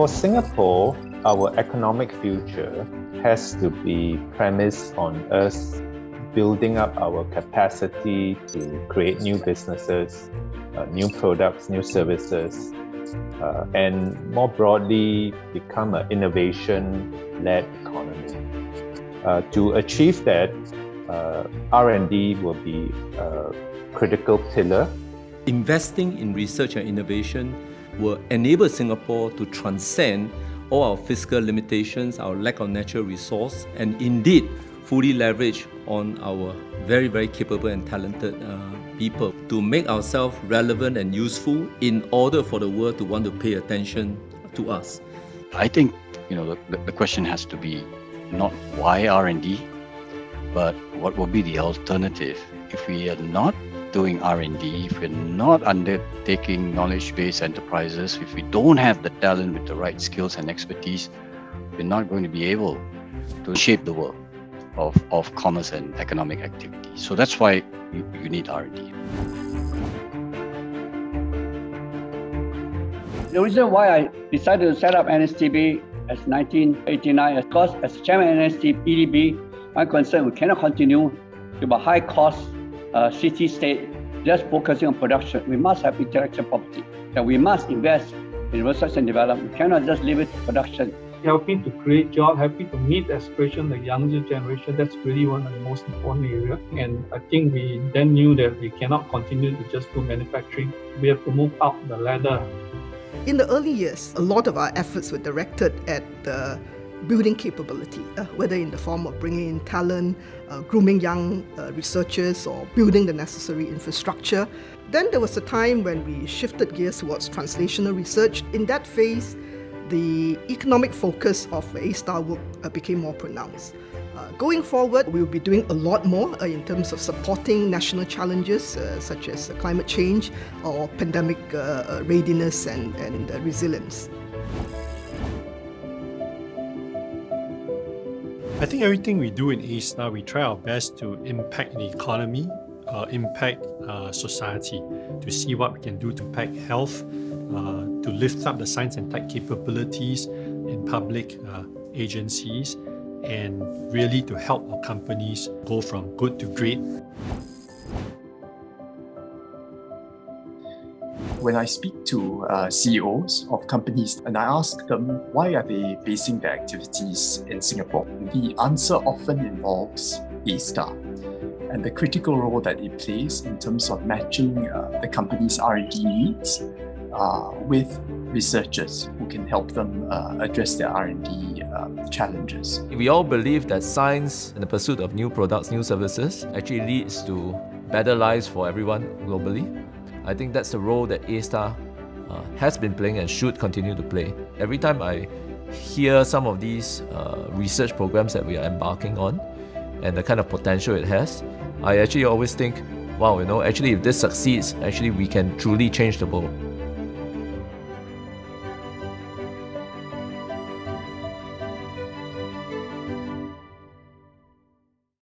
For Singapore, our economic future has to be premised on us building up our capacity to create new businesses, uh, new products, new services, uh, and more broadly become an innovation-led economy. Uh, to achieve that, uh, R&D will be a critical pillar. Investing in research and innovation will enable Singapore to transcend all our fiscal limitations, our lack of natural resource, and indeed fully leverage on our very, very capable and talented uh, people to make ourselves relevant and useful in order for the world to want to pay attention to us. I think you know the, the question has to be not why R&D, but what will be the alternative if we are not doing R&D, if we're not undertaking knowledge-based enterprises, if we don't have the talent with the right skills and expertise, we're not going to be able to shape the world of, of commerce and economic activity. So that's why you, you need R&D. The reason why I decided to set up NSTB as 1989 is because as chairman of NSTB, I'm concerned we cannot continue to a high cost uh, city state just focusing on production. We must have intellectual property. That we must invest in research and development. We cannot just leave it to production. Helping to create jobs, helping to meet the aspiration of the younger generation, that's really one of the most important areas. And I think we then knew that we cannot continue to just do manufacturing. We have to move up the ladder. In the early years, a lot of our efforts were directed at the building capability, uh, whether in the form of bringing in talent, uh, grooming young uh, researchers, or building the necessary infrastructure. Then there was a time when we shifted gears towards translational research. In that phase, the economic focus of A-Star work uh, became more pronounced. Uh, going forward, we will be doing a lot more uh, in terms of supporting national challenges such as climate change or pandemic readiness and, and resilience. I think everything we do in A-Star, we try our best to impact the economy, uh, impact uh, society, to see what we can do to impact health, uh, to lift up the science and tech capabilities in public uh, agencies, and really to help our companies go from good to great. When I speak to uh, CEOs of companies and I ask them why are they basing their activities in Singapore, the answer often involves A-Star and the critical role that it plays in terms of matching uh, the company's R&D needs uh, with researchers who can help them uh, address their R&D um, challenges. We all believe that science and the pursuit of new products, new services actually leads to better lives for everyone globally. I think that's the role that A-Star uh, has been playing and should continue to play. Every time I hear some of these uh, research programs that we are embarking on and the kind of potential it has, I actually always think, wow, you know, actually if this succeeds, actually we can truly change the world.